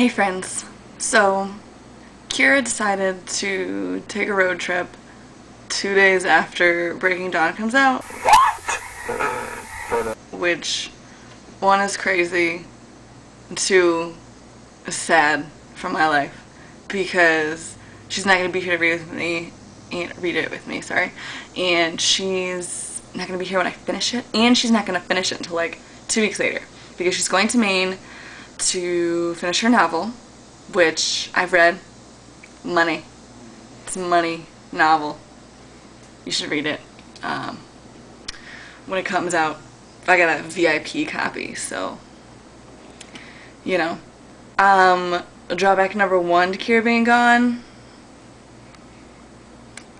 Hey friends, so Kiera decided to take a road trip two days after Breaking Dawn comes out. What? Which, one is crazy, two is sad for my life because she's not to be here to read with me and read it with me, sorry. And she's not to be here when I finish it. And she's not to finish it until like two weeks later because she's going to Maine to finish her novel, which I've read. Money. It's a money novel. You should read it. Um, when it comes out, I got a VIP copy, so, you know. Um, drawback number one to Kiera being gone.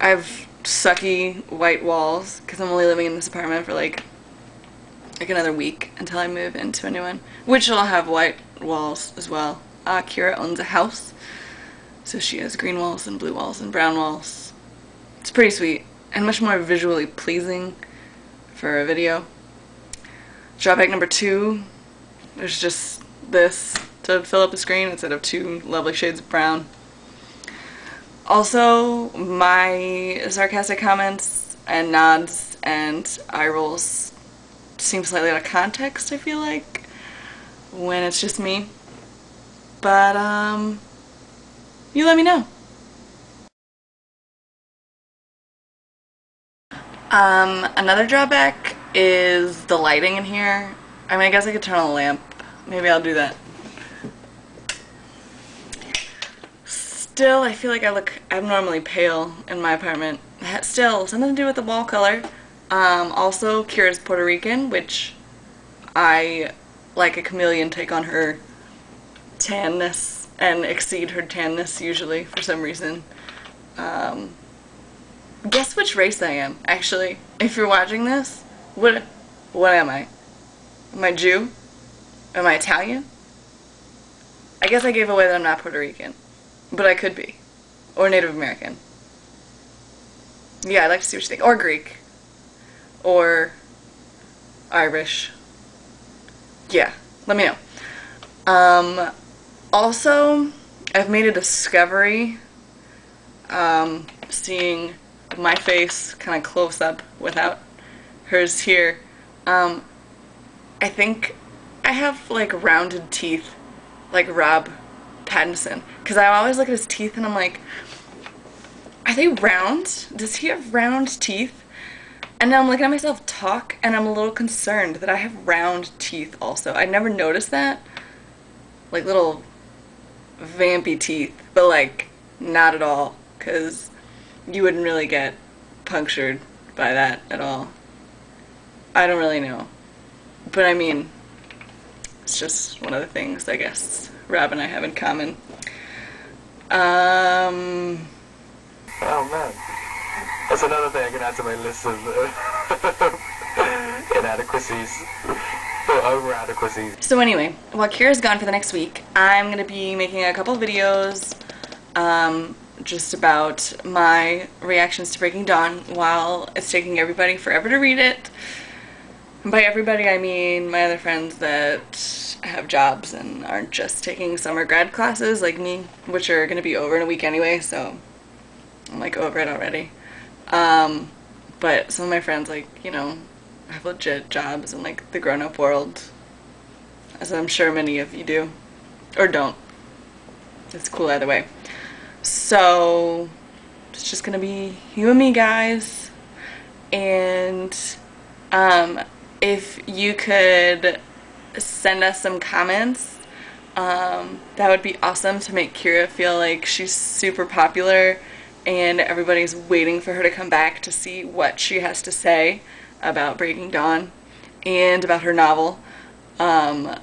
I have sucky white walls because I'm only living in this apartment for like like another week until I move into a new one, which will have white walls as well. Uh, Kira owns a house, so she has green walls and blue walls and brown walls. It's pretty sweet and much more visually pleasing for a video. Drawback number two, there's just this to fill up the screen instead of two lovely shades of brown. Also, my sarcastic comments and nods and eye rolls seem slightly out of context, I feel like, when it's just me. But, um, you let me know. Um, another drawback is the lighting in here. I mean, I guess I could turn on a lamp. Maybe I'll do that. Still, I feel like I look abnormally pale in my apartment. Still, something to do with the wall color. Um, also, Kiera's Puerto Rican, which I, like a chameleon, take on her tanness and exceed her tanness usually for some reason. Um, guess which race I am, actually. If you're watching this, what, what am I? Am I Jew? Am I Italian? I guess I gave away that I'm not Puerto Rican. But I could be. Or Native American. Yeah, I'd like to see what you think. Or Greek. Or Irish. Yeah, let me know. Um, also, I've made a discovery um, seeing my face kind of close up without hers here. Um, I think I have like rounded teeth like Rob Pattinson because I always look at his teeth and I'm like, are they round? Does he have round teeth? And I'm looking at myself talk and I'm a little concerned that I have round teeth also. I never noticed that. Like little vampy teeth, but like not at all because you wouldn't really get punctured by that at all. I don't really know. But I mean, it's just one of the things I guess Rob and I have in common. Um. Oh man, that's another thing I can add to my list of uh, inadequacies or. So anyway, while Kiera's gone for the next week, I'm gonna be making a couple videos, um, just about my reactions to Breaking Dawn while it's taking everybody forever to read it. And by everybody, I mean my other friends that have jobs and aren't just taking summer grad classes like me, which are going to be over in a week anyway, so I'm like over it already. Um, but some of my friends, like, you know, have legit jobs in like the grown up world, as I'm sure many of you do, or don't. It's cool either way. So, it's just gonna be you and me, guys. And, um, if you could send us some comments, um, that would be awesome to make Kiera feel like she's super popular and everybody's waiting for her to come back to see what she has to say about Breaking Dawn and about her novel. Um,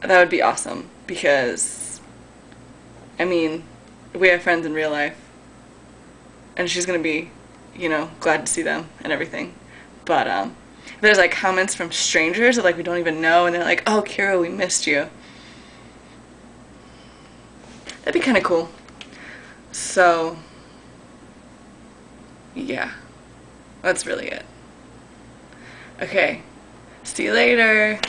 that would be awesome because, I mean, we have friends in real life and she's gonna be, you know, glad to see them and everything. But, um, there's like comments from strangers that like we don't even know and they're like, oh Kiera, we missed you. That'd be kind of cool. So, yeah, that's really it. Okay, see you later.